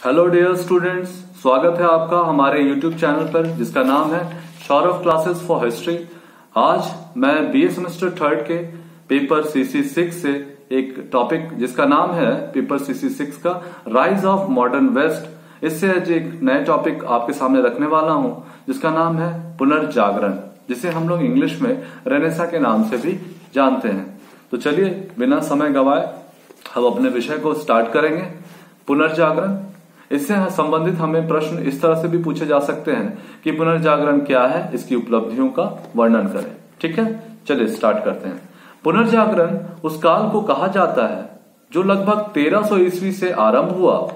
Hello dear students स्वागत है आपका हमारे यूट्यूब चैनल पर, जिसका नाम है सौरभ क्लासेस फॉर हिस्ट्री आज मैं बी सेमेस्टर थर्ड के पेपर सीसी सिक्स से एक टॉपिक जिसका नाम है पेपर सीसी सिक्स का राइज ऑफ़ मॉडर्न वेस्ट इससे आज एक नए टॉपिक आपके सामने रखने वाला हूँ, जिसका नाम है पुनर्जागरण, जिसे हम लोग इंग्लिश में रेनेसा के नाम से भी जानते हैं। तो चलिए, बिना समय गवाए, हम अपने विषय को स्टार्ट करेंगे। पुनर्जागरण इससे संबंधित हमें प्रश्न इस तरह से भी पूछे जा सकते हैं कि पुनर्जागरण क्या है, इसकी उपलब्धियों का वर्णन करें। ठीक है? चलिए स्टार्ट करते हैं। पुनर्जागरण उस काल को कहा जाता है जो लगभग 1300 ईस्वी से आरंभ हुआ,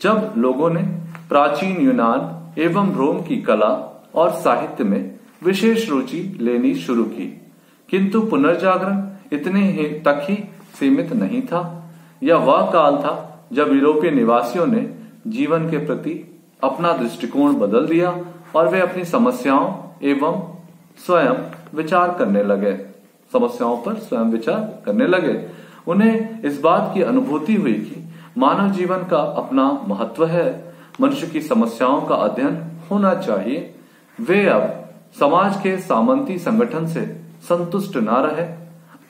जब लोगों ने प्राचीन यूनान एवं रोम की कला और साहित्य में विशेष रुचि लेनी शुरू की। किंतु पुनर्जागरण इतने ही तक ही सीमित नहीं था। यह वह काल था जब यूरोपीय निवासियों ने जीवन के प्रति अपना दृष्टिकोण बदल दिया और वे अपनी समस्याओं एवं स्वयं विचार करने लगे। समस्याओं पर स्वयं विचार करने लगे। उन्हें इस बात की अनुभूति हुई कि मानव जीवन का अपना महत्व है। मनुष्य की समस्याओं का अध्ययन होना चाहिए। वे अब समाज के सामंती संगठन से संतुष्ट न रहे।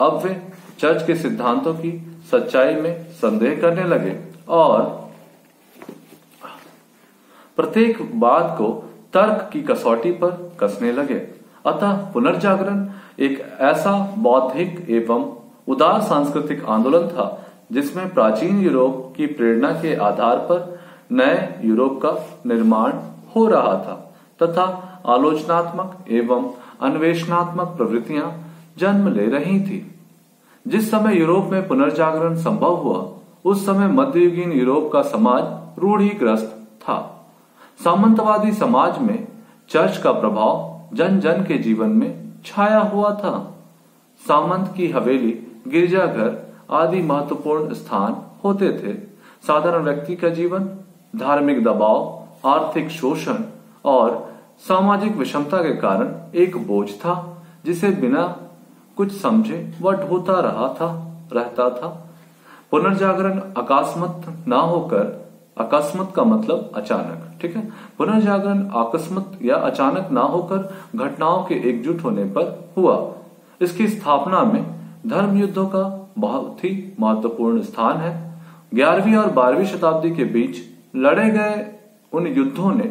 अब वे चर्च के सिद्धांतों की सच्चाई में संदेह करने लगे और प्रत्येक बात को तर्क की कसौटी पर कसने लगे। अतः पुनर्जागरण एक ऐसा बौद्धिक एवं उदार सांस्कृतिक आंदोलन था, जिसमें प्राचीन यूरोप की प्रेरणा के आधार पर नए यूरोप का निर्माण हो रहा था, तथा आलोचनात्मक एवं अन्वेषणात्मक प्रवृत्तियाँ जन्म ले रही थी। जिस समय यूरोप में पुनर्जागरण संभव हुआ, उस समय मध्ययुगीन यूरोप का समाज रूढ़ीग्रस्त था। सामंतवादी समाज में चर्च का प्रभाव जन जन के जीवन में छाया हुआ था। सामंत की हवेली, गिरजाघर आदि महत्वपूर्ण स्थान होते थे। साधारण व्यक्ति का जीवन, धार्मिक दबाव, आर्थिक शोषण और सामाजिक विषमता के कारण एक बोझ था, जिसे बिना कुछ समझे वह ढोता रहा था, रहता था। पुनर्जागरण अकस्मत न होकर अकस्मत का मतलब अचानक, ठीक है? पुनर्जागरण आकस्मत या अचानक ना होकर घटनाओं के एकजुट होने पर हुआ। इसकी स्थापना में धर्म युद्धों का बहुत ही महत्वपूर्ण स्थान है। ग्यारहवीं और बारहवीं शताब्दी के बीच लड़े गए उन युद्धों ने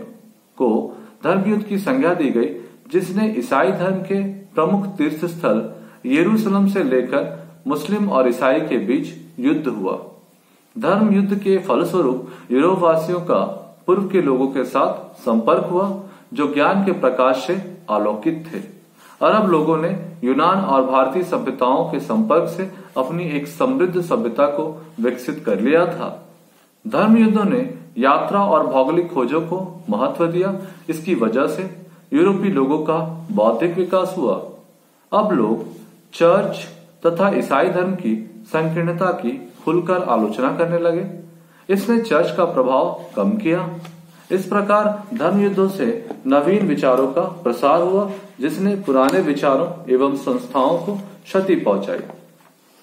को धर्म युद्ध की संज्ञा दी गई, जिसने ईसाई धर्म के प्रमुख तीर्थ स्थल येरूशलम से लेकर मुस्लिम और ईसाई के बीच युद्ध हुआ। धर्म युद्ध के फलस्वरूप यूरोप वासियों का पूर्व के लोगों के साथ संपर्क हुआ, जो ज्ञान के प्रकाश से आलोकित थे। अरब लोगों ने यूनान और भारतीय सभ्यताओं के संपर्क से अपनी एक समृद्ध सभ्यता को विकसित कर लिया था। धर्म युद्धों ने यात्रा और भौगोलिक खोजों को महत्व दिया। इसकी वजह से यूरोपीय लोगों का बौद्धिक विकास हुआ। अब लोग चर्च तथा ईसाई धर्म की संकीर्णता की खुलकर आलोचना करने लगे। इसने चर्च का प्रभाव कम किया। इस प्रकार धर्म युद्धों से नवीन विचारों का प्रसार हुआ, जिसने पुराने विचारों एवं संस्थाओं को क्षति पहुंचाई।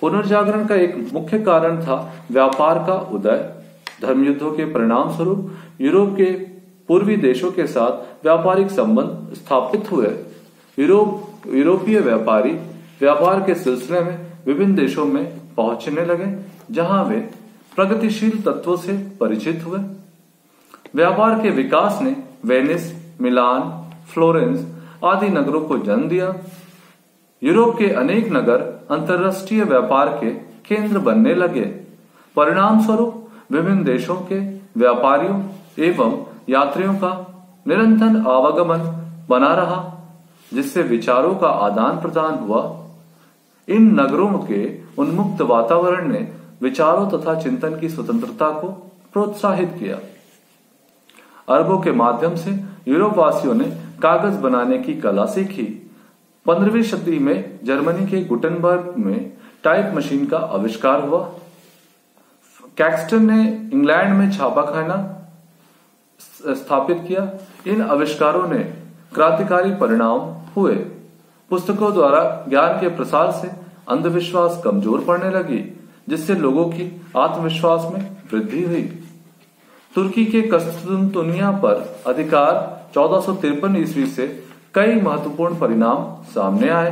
पुनर्जागरण का एक मुख्य कारण था व्यापार का उदय। धर्म युद्धों के परिणाम स्वरूप यूरोप के पूर्वी देशों के साथ व्यापारिक संबंध स्थापित हुए। यूरोप, यूरोपीय व्यापारी व्यापार के सिलसिले में विभिन्न देशों में पहुँचने लगे। जहाँ वे प्रगतिशील तत्वों से परिचित हुए। व्यापार के विकास ने वेनिस, मिलान, फ्लोरेंस आदि नगरों को जन्म दिया। यूरोप के अनेक नगर अंतर्राष्ट्रीय व्यापार के केंद्र बनने लगे। परिणाम स्वरूप विभिन्न देशों के व्यापारियों एवं यात्रियों का निरंतर आवागमन बना रहा, जिससे विचारों का आदान प्रदान हुआ। इन नगरों के उन्मुक्त वातावरण ने विचारों तथा चिंतन की स्वतंत्रता को प्रोत्साहित किया। अरबों के माध्यम से यूरोप वासियों ने कागज़ बनाने की कला सीखी। पंद्रहवीं सदी में जर्मनी के गुटनबर्ग में टाइप मशीन का आविष्कार हुआ। कैक्सटन ने इंग्लैंड में छापाखाना स्थापित किया। इन आविष्कारों ने क्रांतिकारी परिणाम हुए। पुस्तकों द्वारा ज्ञान के प्रसार से अंधविश्वास कमज़ोर पड़ने लगी। जिससे लोगों की आत्मविश्वास में वृद्धि हुई। तुर्की के कस्तुनतुनिया पर अधिकार चौदह ईस्वी से कई महत्वपूर्ण परिणाम सामने आए।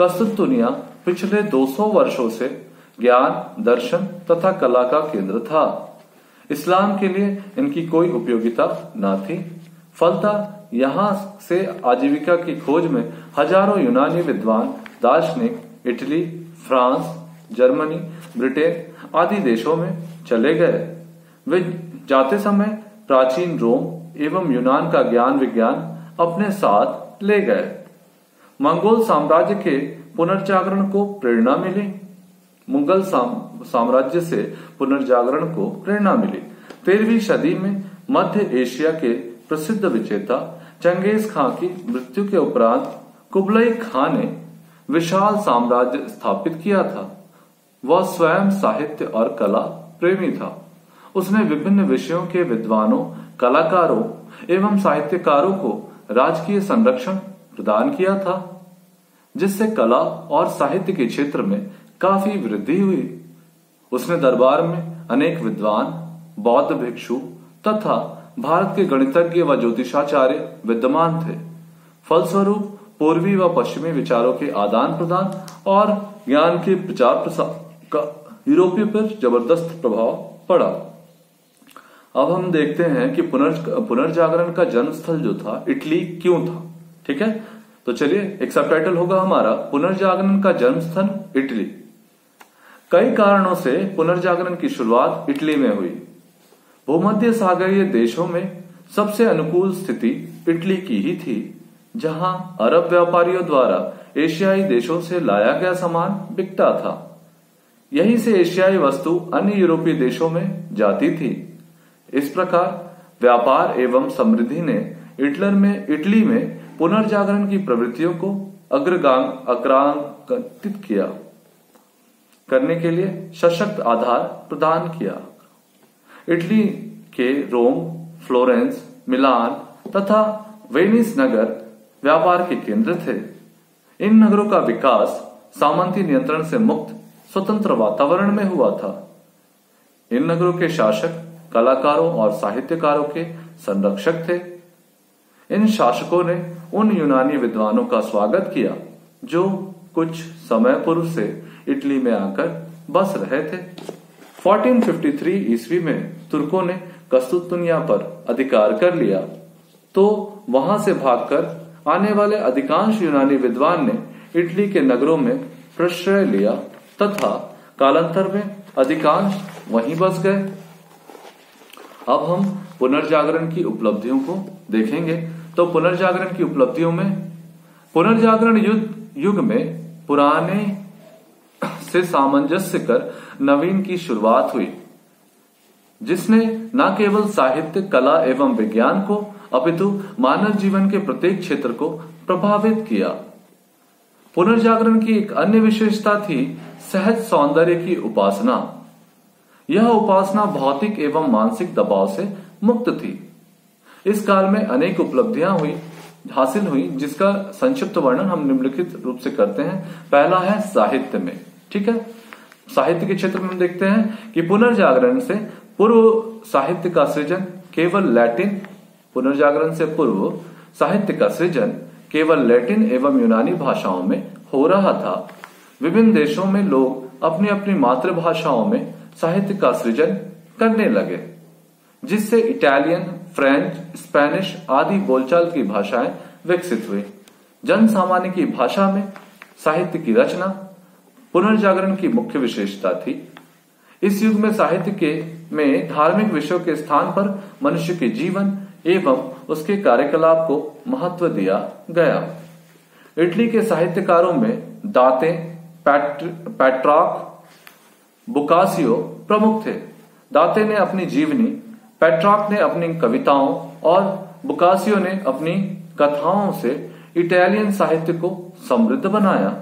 कस्तुनतुनिया पिछले 200 वर्षों से ज्ञान, दर्शन तथा कला का केंद्र था। इस्लाम के लिए इनकी कोई उपयोगिता न थी। फलता यहाँ से आजीविका की खोज में हज़ारों यूनानी विद्वान, दार्शनिक, इटली, फ्रांस जर्मनी ब्रिटेन आदि देशों में चले गए। वे जाते समय प्राचीन रोम एवं यूनान का ज्ञान विज्ञान अपने साथ ले गए। मंगोल साम्राज्य के पुनर्जागरण को प्रेरणा मिली। मुगल साम, साम्राज्य से पुनर्जागरण को प्रेरणा मिली। तेरहवीं सदी में मध्य एशिया के प्रसिद्ध विजेता चंगेज खां की मृत्यु के उपरांत कुबलई खां ने विशाल साम्राज्य स्थापित किया था। वह स्वयं साहित्य और कला प्रेमी था। उसने विभिन्न विषयों के विद्वानों, कलाकारों एवं साहित्यकारों को राजकीय संरक्षण प्रदान किया था, जिससे कला और साहित्य के क्षेत्र में काफ़ी वृद्धि हुई। उसने दरबार में अनेक विद्वान, बौद्ध भिक्षु तथा भारत के गणितज्ञ व ज्योतिषाचार्य विद्यमान थे। फलस्वरूप पूर्वी व पश्चिमी विचारों के आदान प्रदान और ज्ञान के प्रचार प्रसार का यूरोपीय पर ज़बरदस्त प्रभाव पड़ा। अब हम देखते हैं कि पुनर्जागरण का जन्म स्थल जो था, इटली क्यों था? ठीक है? तो चलिए, एक सब टाइटल होगा हमारा, पुनर्जागरण का जन्म स्थल इटली। कई कारणों से पुनर्जागरण की शुरुआत इटली में हुई। भूमध्य सागरीय देशों में सबसे अनुकूल स्थिति इटली की ही थी, जहाँ अरब व्यापारियों द्वारा एशियाई देशों से लाया गया सामान बिकता था। यहीं से एशियाई वस्तु अन्य यूरोपीय देशों में जाती थी। इस प्रकार व्यापार एवं समृद्धि ने इटलर में, इटली में पुनर्जागरण की प्रवृत्तियों को अग्रगांग अग्रांकित किया। करने के लिए सशक्त आधार प्रदान किया। इटली के रोम, फ्लोरेंस, मिलान तथा वेनिस नगर व्यापार के केंद्र थे। इन नगरों का विकास सामंती नियंत्रण से मुक्त स्वतंत्र वातावरण में हुआ था। इन नगरों के शासक, कलाकारों और साहित्यकारों के संरक्षक थे। इन शासकों ने उन यूनानी विद्वानों का स्वागत किया, जो कुछ समय पूर्व से इटली में आकर बस रहे थे। 1453 ईस्वी में तुर्कों ने कस्तुतुनिया पर अधिकार कर लिया तो वहाँ से भागकर आने वाले अधिकांश यूनानी विद्वान ने इटली के नगरों में प्रश्रय लिया। तथा कालांतर में अधिकांश वहीं बस गए। अब हम पुनर्जागरण की उपलब्धियों को देखेंगे। तो पुनर्जागरण की उपलब्धियों में, पुनर्जागरण युग युग में पुराने से सामंजस्य कर नवीन की शुरुआत हुई, जिसने न केवल साहित्य, कला एवं विज्ञान को, अपितु मानव जीवन के प्रत्येक क्षेत्र को प्रभावित किया। पुनर्जागरण की एक अन्य विशेषता थी सहज सौंदर्य की उपासना। यह उपासना भौतिक एवं मानसिक दबाव से मुक्त थी। इस काल में अनेक उपलब्धियाँ हुई, हासिल हुई, जिसका संक्षिप्त वर्णन हम निम्नलिखित रूप से करते हैं। पहला है साहित्य में, ठीक है? साहित्य के क्षेत्र में हम देखते हैं कि पुनर्जागरण से पूर्व साहित्य का सृजन केवल लैटिन, पुनर्जागरण से पूर्व साहित्य का सृजन केवल लैटिन एवं यूनानी भाषाओं में हो रहा था। विभिन्न देशों में लोग अपनी अपनी मातृभाषाओं में साहित्य का सृजन करने लगे, जिससे इटालियन, फ्रेंच, स्पेनिश आदि बोलचाल की भाषाएँ विकसित हुई। जन सामान्य की भाषा में साहित्य की रचना, पुनर्जागरण की मुख्य विशेषता थी। इस युग में साहित्य के में धार्मिक विषयों के स्थान पर मनुष्य के जीवन एवं उसके कार्यकलाप को महत्व दिया गया। इटली के साहित्यकारों में दाते पैट्राक, बुकासियो प्रमुख थे। दाते ने अपनी जीवनी, पेट्रॉक ने अपनी कविताओं और बुकासियो ने अपनी कथाओं से इटालियन साहित्य को समृद्ध बनाया।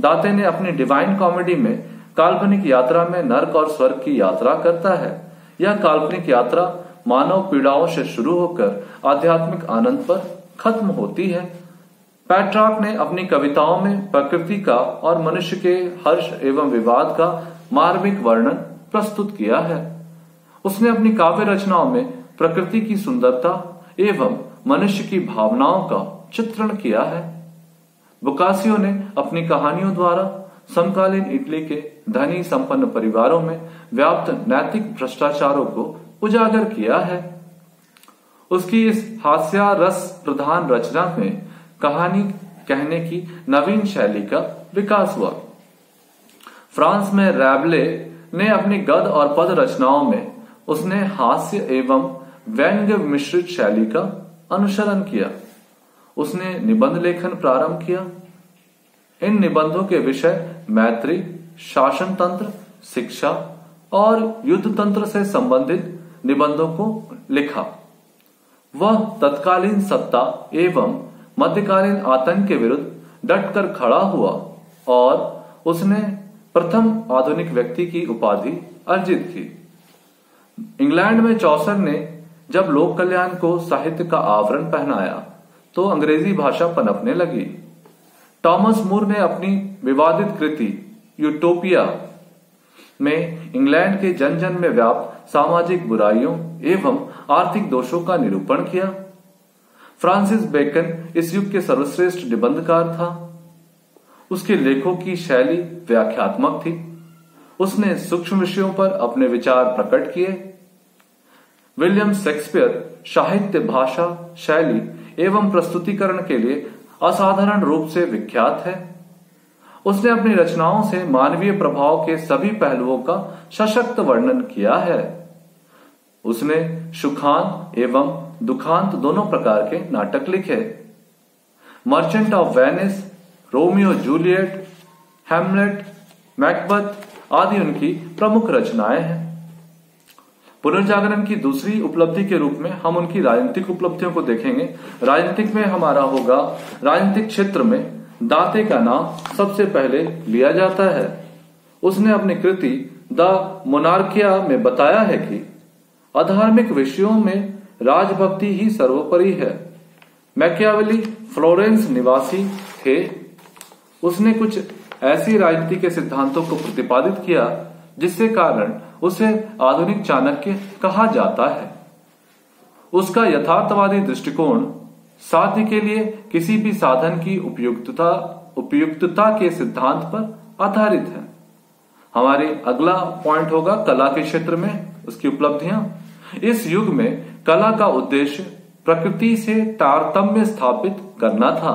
दाते ने अपनी डिवाइन कॉमेडी में काल्पनिक यात्रा में नर्क और स्वर्ग की यात्रा करता है। यह काल्पनिक यात्रा मानव पीड़ाओं से शुरू होकर आध्यात्मिक आनंद पर खत्म होती है। पैट्रॉक ने अपनी कविताओं में प्रकृति का और मनुष्य के हर्ष एवं विवाद का मार्मिक वर्णन प्रस्तुत किया है। उसने अपनी काव्य रचनाओं में प्रकृति की सुंदरता एवं मनुष्य की भावनाओं का चित्रण किया है। बुकासियो ने अपनी कहानियों द्वारा समकालीन इटली के धनी संपन्न परिवारों में व्याप्त नैतिक भ्रष्टाचारों को उजागर किया है। उसकी इस हास्या रस प्रधान रचना में कहानी कहने की नवीन शैली का विकास हुआ। फ्रांस में रैबले ने अपनी गद और पद रचनाओं में उसने हास्य एवं व्यंग्य मिश्रित शैली का अनुसरण किया। उसने निबंध लेखन प्रारंभ किया। इन निबंधों के विषय मैत्री शासन तंत्र शिक्षा और युद्ध तंत्र से संबंधित निबंधों को लिखा। वह तत्कालीन सत्ता एवं मध्यकालीन आतंक के विरुद्ध डटकर खड़ा हुआ और उसने प्रथम आधुनिक व्यक्ति की उपाधि अर्जित की। इंग्लैंड में चौसर ने जब लोक कल्याण को साहित्य का आवरण पहनाया तो अंग्रेज़ी भाषा पनपने लगी। टॉमस मूर ने अपनी विवादित कृति, यूटोपिया, में इंग्लैंड के जन जन में व्याप्त सामाजिक बुराइयों एवं आर्थिक दोषों का निरूपण किया। फ्रांसिस बेकन इस युग के सर्वश्रेष्ठ निबंधकार था। उसके लेखों की शैली व्याख्यात्मक थी। उसने सूक्ष्म विषयों पर अपने विचार प्रकट किए। विलियम शेक्सपियर साहित्य, भाषा, शैली एवं प्रस्तुतिकरण के लिए असाधारण रूप से विख्यात है। उसने अपनी रचनाओं से मानवीय प्रभाव के सभी पहलुओं का सशक्त वर्णन किया है। उसने सुखांत एवं दुखांत दोनों प्रकार के नाटक लिखे। Merchant of Venice, Romeo Juliet, Hamlet, Macbeth आदि उनकी प्रमुख रचनाएँ हैं। पुनर्जागरण की दूसरी उपलब्धि के रूप में हम उनकी राजनीतिक उपलब्धियों को देखेंगे। राजनीतिक में हमारा होगा, राजनीतिक क्षेत्र में दाते का नाम सबसे पहले लिया जाता है। उसने अपनी कृति द मोनार्किया में बताया है कि अधार्मिक विषयों में राजभक्ति ही सर्वोपरि है। मैकियावली, फ्लोरेंस निवासी थे। उसने कुछ ऐसी राजनीति के सिद्धांतों को प्रतिपादित किया, जिसके कारण उसे आधुनिक चाणक्य कहा जाता है। उसका यथार्थवादी दृष्टिकोण साध्य के लिए किसी भी साधन की उपयुक्तता उपयुक्तता के सिद्धांत पर आधारित है। हमारे अगला पॉइंट होगा कला के क्षेत्र में उसकी उपलब्धियाँ। इस युग में कला का उद्देश्य प्रकृति से तारतम्य स्थापित करना था।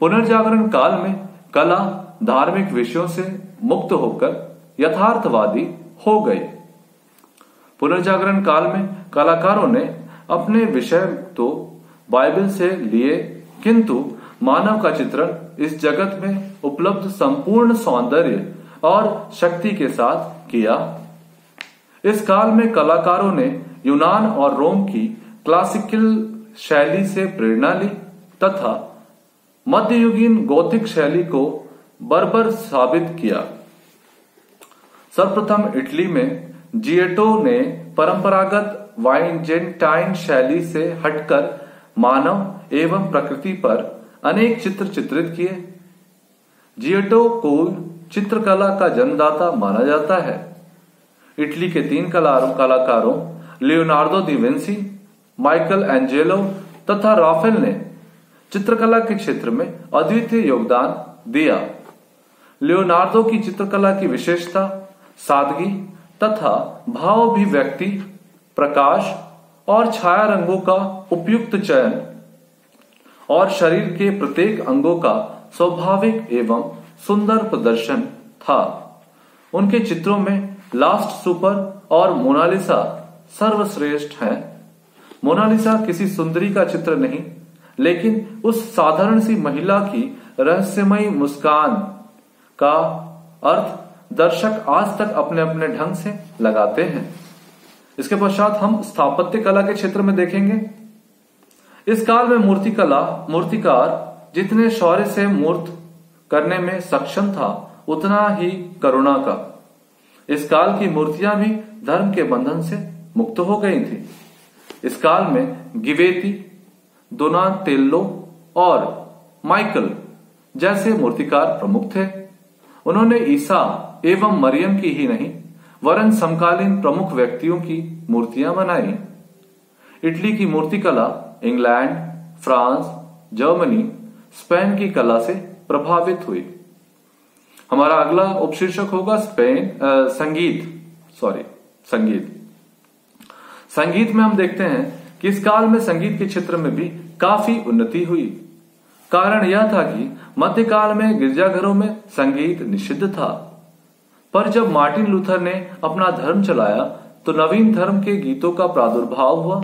पुनर्जागरण काल में कला धार्मिक विषयों से मुक्त होकर यथार्थवादी हो गई। पुनर्जागरण काल में कलाकारों ने अपने विषय तो बाइबल से लिए, किंतु मानव का चित्रण इस जगत में उपलब्ध संपूर्ण सौंदर्य और शक्ति के साथ किया इस काल में कलाकारों ने यूनान और रोम की क्लासिकल शैली से प्रेरणा ली, तथा मध्ययुगीन गौतिक शैली को बर्बर साबित किया। सर्वप्रथम इटली में जिएटो ने परंपरागत वाइनजेंटाइन शैली से हटकर मानव एवं प्रकृति पर अनेक चित्र चित्रित किए। जिएटो को चित्रकला का जन्मदाता माना जाता है। इटली के तीन कलाकारों Leonardo da Vinci, Michelangelo तथा राफेल ने चित्रकला के क्षेत्र में अद्वितीय योगदान दिया। लियोनार्डो की चित्रकला की विशेषता, सादगी तथा भाव अभिव्यक्ति प्रकाश और छाया रंगों का उपयुक्त चयन और शरीर के प्रत्येक अंगों का स्वाभाविक एवं सुंदर प्रदर्शन था। उनके चित्रों में लास्ट सुपर और मोनालिसा सर्वश्रेष्ठ है। मोनालिसा किसी सुंदरी का चित्र नहीं, लेकिन उस साधारण सी महिला की रहस्यमयी मुस्कान का अर्थ दर्शक आज तक अपने अपने ढंग से लगाते हैं। इसके पश्चात हम स्थापत्य कला के क्षेत्र में देखेंगे। इस काल में मूर्ति कला मूर्तिकार जितने शौर्य से मूर्त करने में सक्षम था, उतना ही करुणा का। इस काल की मूर्तियाँ भी धर्म के बंधन से मुक्त हो गई थी। इस काल में गिवेती दोनातेल्लो और माइकल जैसे मूर्तिकार प्रमुख थे। उन्होंने ईसा एवं मरियम की ही नहीं, वरन समकालीन प्रमुख व्यक्तियों की मूर्तियाँ बनाई। इटली की मूर्तिकला इंग्लैंड, फ्रांस, जर्मनी, स्पेन की कला से प्रभावित हुई। हमारा अगला उपशीर्षक होगा स्पेन आ, संगीत सॉरी संगीत। संगीत में हम देखते हैं कि इस काल में संगीत के क्षेत्र में भी काफ़ी उन्नति हुई। कारण यह था कि मध्यकाल में गिरजाघरों में संगीत निषिद्ध था। पर जब मार्टिन लूथर ने अपना धर्म चलाया तो नवीन धर्म के गीतों का प्रादुर्भाव हुआ।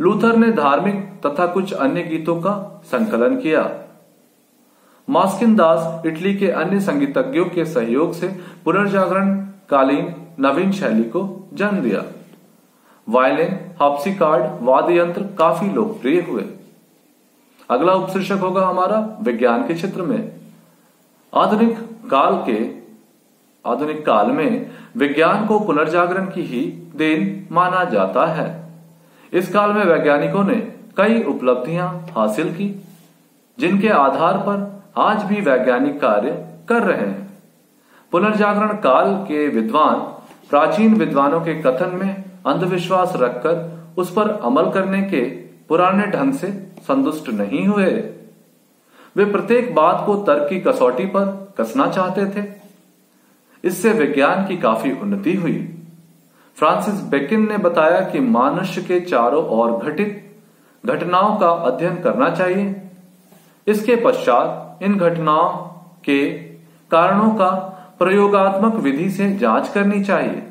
लूथर ने धार्मिक तथा कुछ अन्य गीतों का संकलन किया। मास्किन दास इटली के अन्य संगीतज्ञों के सहयोग से पुनर्जागरण कालीन नवीन शैली को जन्म दिया। वायलिन, हापसी कार्ड वाद्य यंत्र काफ़ी लोकप्रिय हुए। अगला उपशीर्षक होगा हमारा विज्ञान के क्षेत्र में। आधुनिक काल के, आधुनिक काल में विज्ञान को पुनर्जागरण की ही देन माना जाता है। इस काल में वैज्ञानिकों ने कई उपलब्धियाँ हासिल की, जिनके आधार पर आज भी वैज्ञानिक कार्य कर रहे हैं। पुनर्जागरण काल के विद्वान, प्राचीन विद्वानों के कथन में अंधविश्वास रखकर उस पर अमल करने के पुराने ढंग से संतुष्ट नहीं हुए। वे प्रत्येक बात को तर्क की कसौटी पर कसना चाहते थे। इससे विज्ञान की काफ़ी उन्नति हुई। फ्रांसिस बेकिन ने बताया कि मनुष्य के चारों ओर घटित घटनाओं का अध्ययन करना चाहिए। इसके पश्चात इन घटनाओं के कारणों का प्रयोगात्मक विधि से जाँच करनी चाहिए।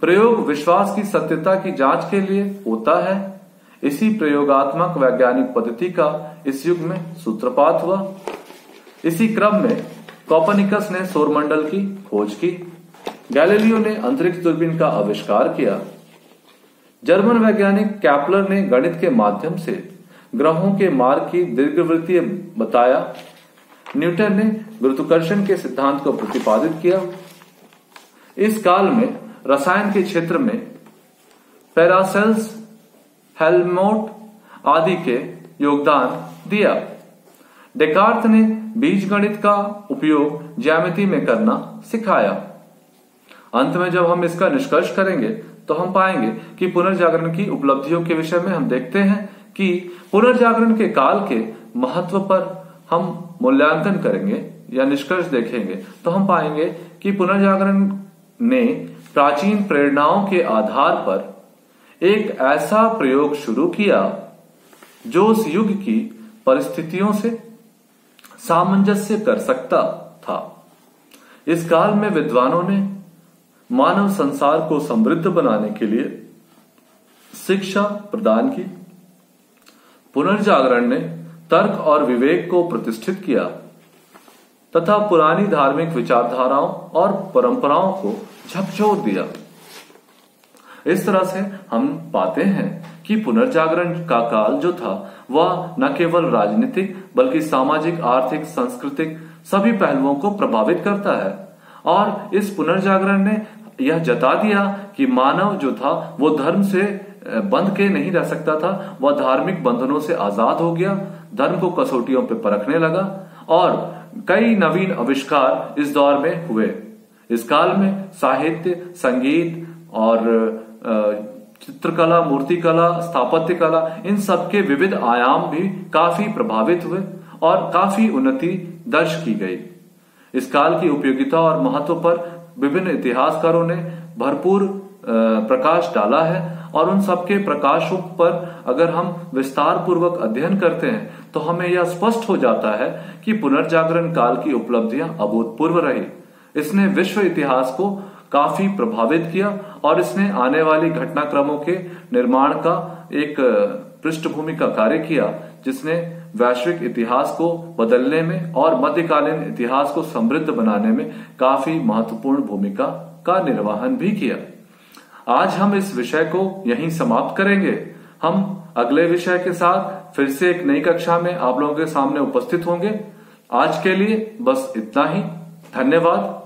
प्रयोग विश्वास की सत्यता की जाँच के लिए होता है। इसी प्रयोगात्मक वैज्ञानिक पद्धति का इस युग में सूत्रपात हुआ। इसी क्रम में कॉपनिकस ने सौरमंडल की खोज की। गैलीलियो ने अंतरिक्ष दूरबीन का आविष्कार किया। जर्मन वैज्ञानिक कैपलर ने गणित के माध्यम से ग्रहों के मार्ग की दीर्घवृत्तीय बताया। न्यूटन ने गुरुत्वाकर्षण के सिद्धांत को प्रतिपादित किया। इस काल में रसायन के क्षेत्र में पैरासेल्स, हेलमोट आदि के योगदान दिया। डेकार्थ ने बीज गणित का उपयोग ज्यामिति में करना सिखाया। अंत में जब हम इसका निष्कर्ष करेंगे तो हम पाएँगे कि पुनर्जागरण की उपलब्धियों के विषय में हम देखते हैं कि पुनर्जागरण के काल के महत्व पर हम मूल्यांकन करेंगे या निष्कर्ष देखेंगे तो हम पाएँगे कि पुनर्जागरण ने प्राचीन प्रेरणाओं के आधार पर एक ऐसा प्रयोग शुरू किया जो उस युग की परिस्थितियों से सामंजस्य कर सकता था। इस काल में विद्वानों ने मानव संसार को समृद्ध बनाने के लिए शिक्षा प्रदान की। पुनर्जागरण ने तर्क और विवेक को प्रतिष्ठित किया, तथा पुरानी धार्मिक विचारधाराओं और परंपराओं को झकझोर दिया। इस तरह से हम पाते हैं कि पुनर्जागरण का काल जो था, वह न केवल राजनीतिक, बल्कि सामाजिक, आर्थिक, सांस्कृतिक सभी पहलुओं को प्रभावित करता है। और इस पुनर्जागरण ने यह जता दिया कि मानव जो था, वो धर्म से बंध के नहीं रह सकता था। वह धार्मिक बंधनों से आज़ाद हो गया, धर्म को कसौटियों पर परखने लगा और कई नवीन आविष्कार इस दौर में हुए। इस काल में साहित्य, संगीत और चित्रकला, मूर्तिकला स्थापत्य कला इन सब के विविध आयाम भी काफ़ी प्रभावित हुए और काफ़ी उन्नति दर्ज की गई। इस काल की उपयोगिता और महत्व पर विभिन्न इतिहासकारों ने भरपूर प्रकाश डाला है। और उन सबके प्रकाशों पर अगर हम विस्तार पूर्वक अध्ययन करते हैं तो हमें यह स्पष्ट हो जाता है कि पुनर्जागरण काल की उपलब्धियाँ अभूतपूर्व रही। इसने विश्व इतिहास को काफ़ी प्रभावित किया और इसने आने वाली घटनाक्रमों के निर्माण का एक, पृष्ठभूमि का कार्य किया, जिसने वैश्विक इतिहास को बदलने में और मध्यकालीन इतिहास को समृद्ध बनाने में काफ़ी महत्वपूर्ण भूमिका का निर्वहन भी किया। आज हम इस विषय को यहीं समाप्त करेंगे। हम अगले विषय के साथ फिर से एक नई कक्षा में आप लोगों के सामने उपस्थित होंगे। आज के लिए बस इतना ही। धन्यवाद।